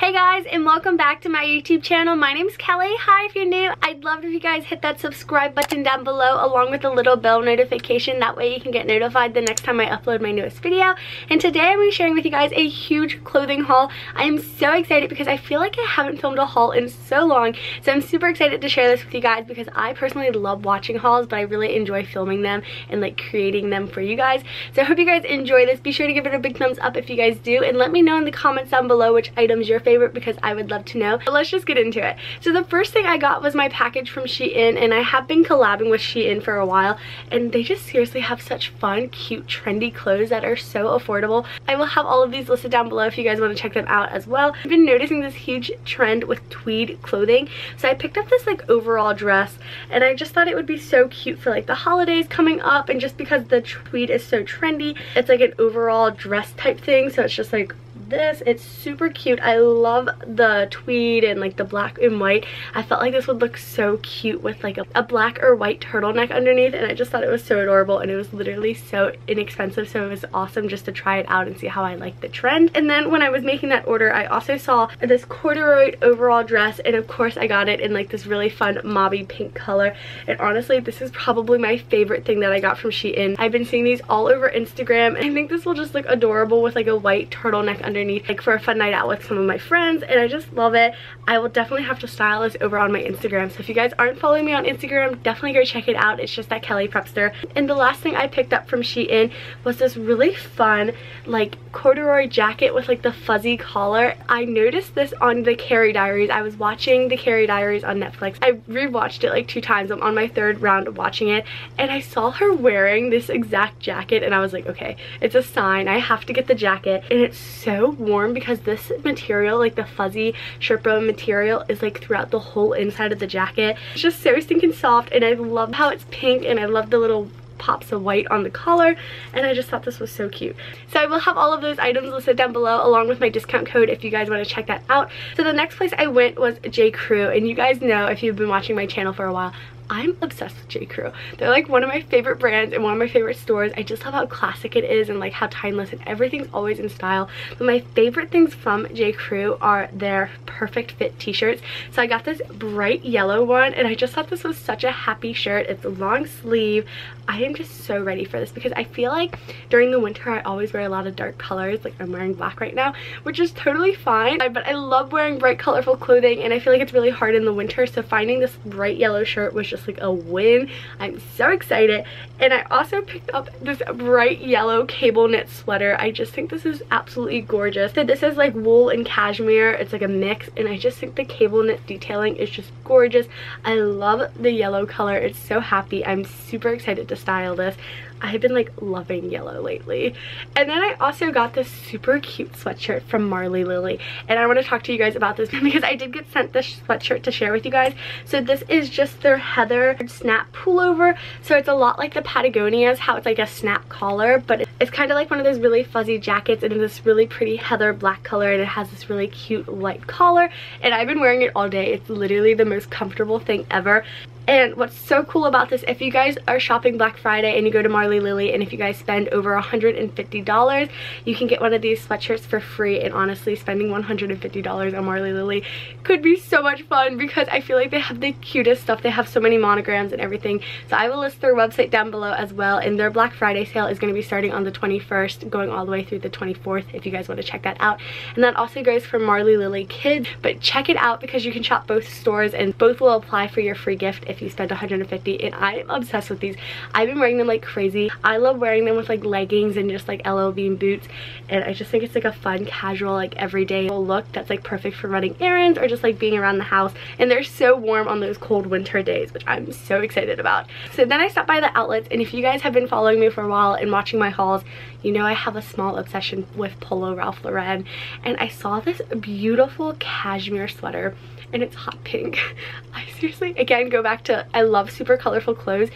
Hey guys and welcome back to my YouTube channel. My name is Kelly. Hi if you're new. I'd love if you guys hit that subscribe button down below along with the little bell notification. That way you can get notified the next time I upload my newest video. And today I'm going to be sharing with you guys a huge clothing haul. I am so excited because I feel like I haven't filmed a haul in so long. So I'm super excited to share this with you guys because I personally love watching hauls but I really enjoy filming them and like creating them for you guys. So I hope you guys enjoy this. Be sure to give it a big thumbs up if you guys do and let me know in the comments down below which items your favorite favorite because I would love to know. But let's just get into it. So the first thing I got was my package from Shein and I have been collabing with Shein for a while and they just seriously have such fun, cute, trendy clothes that are so affordable. I will have all of these listed down below if you guys want to check them out as well. I've been noticing this huge trend with tweed clothing. So I picked up this like overall dress and I just thought it would be so cute for like the holidays coming up and just because the tweed is so trendy, it's like an overall dress type thing. So it's just like this. It's super cute. I love the tweed and like the black and white. I felt like this would look so cute with like a, a black or white turtleneck underneath and I just thought it was so adorable and it was literally so inexpensive so it was awesome just to try it out and see how I like the trend. And then when I was making that order I also saw this corduroy overall dress and of course I got it in like this really fun mauve pink color and honestly this is probably my favorite thing that I got from Shein. I've been seeing these all over Instagram and I think this will just look adorable with like a white turtleneck underneath underneath like for a fun night out with some of my friends and I just love it. I will definitely have to style this over on my Instagram. So if you guys aren't following me on Instagram, definitely go check it out. It's just that Kelly Prepster. And the last thing I picked up from Shein was this really fun like corduroy jacket with like the fuzzy collar. I noticed this on the Carrie Diaries. I was watching the Carrie Diaries on Netflix. I rewatched it like two times. I'm on my third round of watching it and I saw her wearing this exact jacket and I was like, okay, it's a sign. I have to get the jacket and it's so warm because this material, like the fuzzy Sherpa material, is like throughout the whole inside of the jacket. It's just so stinking soft and I love how it's pink and I love the little pops of white on the collar and I just thought this was so cute. So I will have all of those items listed down below along with my discount code if you guys want to check that out. So the next place I went was J. Crew and you guys know if you've been watching my channel for a while I'm obsessed with J. Crew. They're like one of my favorite brands and one of my favorite stores. I just love how classic it is and like how timeless and everything's always in style. But my favorite things from J. Crew are their perfect fit t-shirts. So I got this bright yellow one and I just thought this was such a happy shirt. It's a long sleeve. I am just so ready for this because I feel like during the winter I always wear a lot of dark colors. Like I'm wearing black right now, which is totally fine. But I love wearing bright colorful clothing and I feel like it's really hard in the winter. So finding this bright yellow shirt was just just like a win. I'm so excited. And I also picked up this bright yellow cable knit sweater. I just think this is absolutely gorgeous. So this is like wool and cashmere. It's like a mix and I just think the cable knit detailing is just gorgeous. I love the yellow color. It's so happy. I'm super excited to style this. I've been like loving yellow lately. And then I also got this super cute sweatshirt from Marley Lilly. And I want to talk to you guys about this because I did get sent this sweatshirt to share with you guys. So this is just their Heather snap pullover. So it's a lot like the Patagonias, how it's like a snap collar, but it's kind of like one of those really fuzzy jackets and this really pretty Heather black color and it has this really cute light collar. And I've been wearing it all day. It's literally the most comfortable thing ever. And what's so cool about this, if you guys are shopping Black Friday and you go to Marley Lilly and if you guys spend over $150, you can get one of these sweatshirts for free. And honestly, spending $150 on Marley Lilly could be so much fun because I feel like they have the cutest stuff. They have so many monograms and everything. So I will list their website down below as well. And their Black Friday sale is going to be starting on the 21st, going all the way through the 24th if you guys want to check that out. And that also goes for Marley Lilly Kids. But check it out because you can shop both stores and both will apply for your free gift if you spend 150 and I'm obsessed with these. I've been wearing them like crazy. I love wearing them with like leggings and just like LL Bean boots and I just think it's like a fun casual like everyday look that's like perfect for running errands or just like being around the house and they're so warm on those cold winter days which I'm so excited about. So then I stopped by the outlets and if you guys have been following me for a while and watching my hauls you know I have a small obsession with Polo Ralph Lauren and I saw this beautiful cashmere sweater and it's hot pink. Seriously, again, go back to, I love super colorful clothes,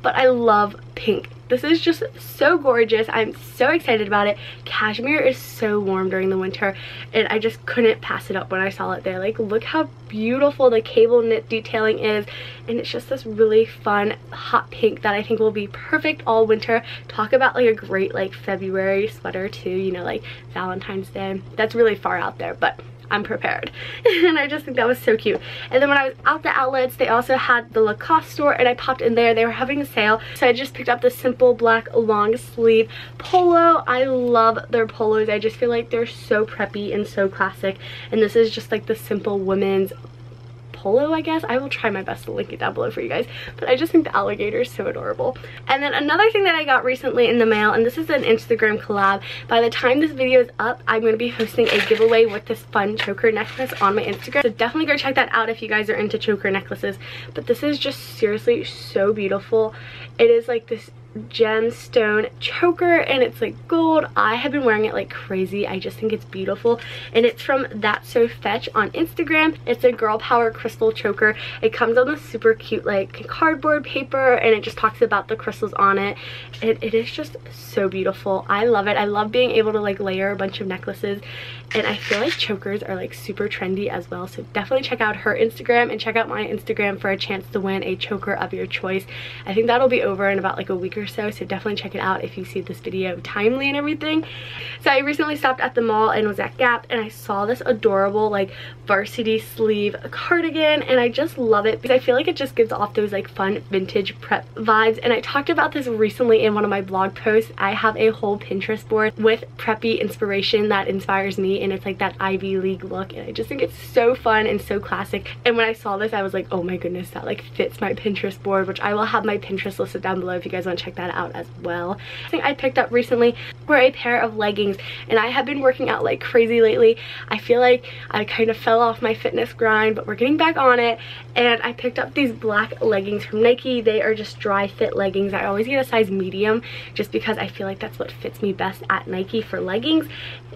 but I love pink. This is just so gorgeous. I'm so excited about it. Cashmere is so warm during the winter and I just couldn't pass it up when I saw it there. Like look how beautiful the cable knit detailing is and it's just this really fun hot pink that I think will be perfect all winter. Talk about like a great like February sweater too, you know, like Valentine's Day. That's really far out there, but I'm prepared. and I just think that was so cute. And then when I was out the outlets, they also had the Lacoste store and I popped in there. They were having a sale. So I just picked up the simple black long sleeve polo. I love their polos. I just feel like they're so preppy and so classic. And this is just like the simple women's polo, I guess. I will try my best to link it down below for you guys. But I just think the alligator is so adorable. And then another thing that I got recently in the mail, and this is an Instagram collab. By the time this video is up, I'm going to be hosting a giveaway with this fun choker necklace on my Instagram. So definitely go check that out if you guys are into choker necklaces. But this is just seriously so beautiful. It is like this gemstone choker and it's like gold. I have been wearing it like crazy. I just think it's beautiful. And it's from that's so fetch on instagram. It's a girl power crystal choker. It comes on this super cute like cardboard paper and it just talks about the crystals on it. It, it is just so beautiful. I love it. I love being able to like layer a bunch of necklaces. And i feel like chokers are like super trendy as well. So definitely check out her instagram and check out my instagram for a chance to win a choker of your choice. I think that'll be over in about like a week or so so definitely check it out if you see this video timely and everything. So i recently stopped at the mall and was at gap and i saw this adorable like varsity sleeve cardigan and i just love it because i feel like it just gives off those like fun vintage prep vibes. And i talked about this recently in one of my blog posts. I have a whole pinterest board with preppy inspiration that inspires me and it's like that ivy league look and i just think it's so fun and so classic. And when i saw this i was like oh my goodness that like fits my pinterest board which i will have my pinterest listed down below if you guys want to check that out as well. I think I picked up recently were a pair of leggings and I have been working out like crazy lately. I feel like I kind of fell off my fitness grind but we're getting back on it and I picked up these black leggings from Nike. They are just Dri-FIT leggings. I always get a size medium just because I feel like that's what fits me best at Nike for leggings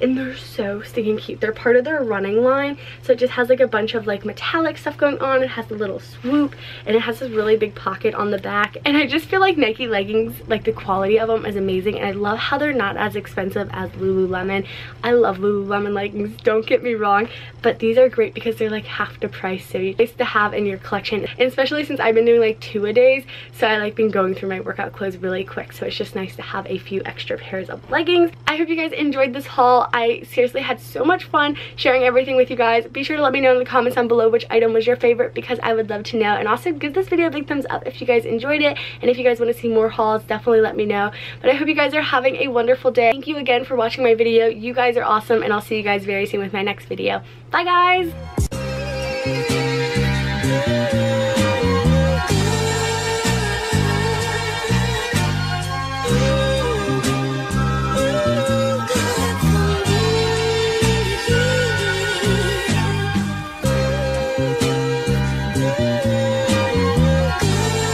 and they're so stinking cute. They're part of their running line so it just has like a bunch of like metallic stuff going on. It has a little swoop and it has this really big pocket on the back and I just feel like Nike leggings like the quality of them is amazing and I love how they're not as expensive as Lululemon. I love Lululemon leggings, don't get me wrong, but these are great because they're like half the price so nice to have in your collection and especially since I've been doing like two a days so I like been going through my workout clothes really quick so it's just nice to have a few extra pairs of leggings. I hope you guys enjoyed this haul. I seriously had so much fun sharing everything with you guys. Be sure to let me know in the comments down below which item was your favorite because I would love to know and also give this video a big thumbs up if you guys enjoyed it and if you guys want to see more hauls definitely let me know. But I hope you guys are having a wonderful day. Thank you again for watching my video. You guys are awesome and I'll see you guys very soon with my next video. Bye guys!